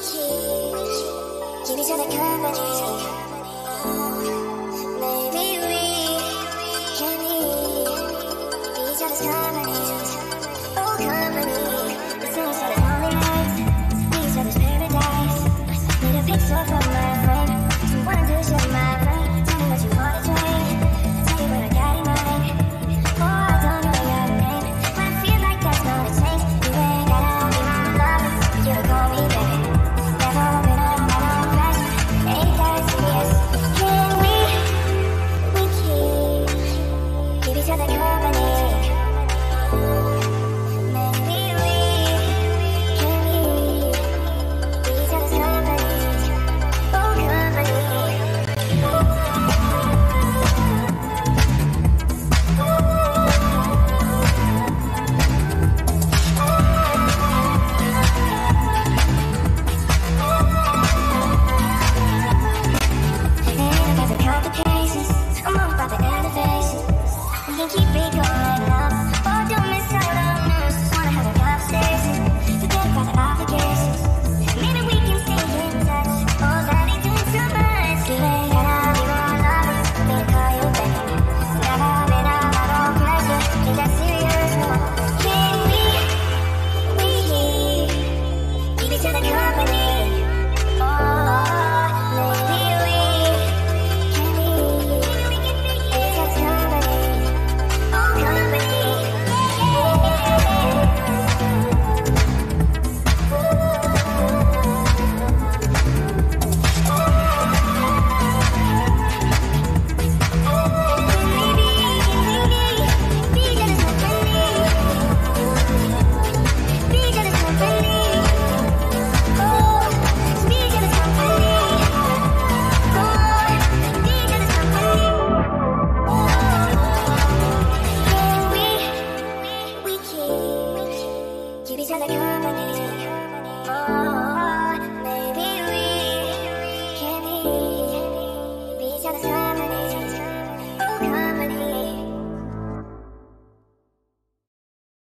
Give each other company. Maybe we can be each other's company. Oh, company. you keep 君じゃなきゃダメ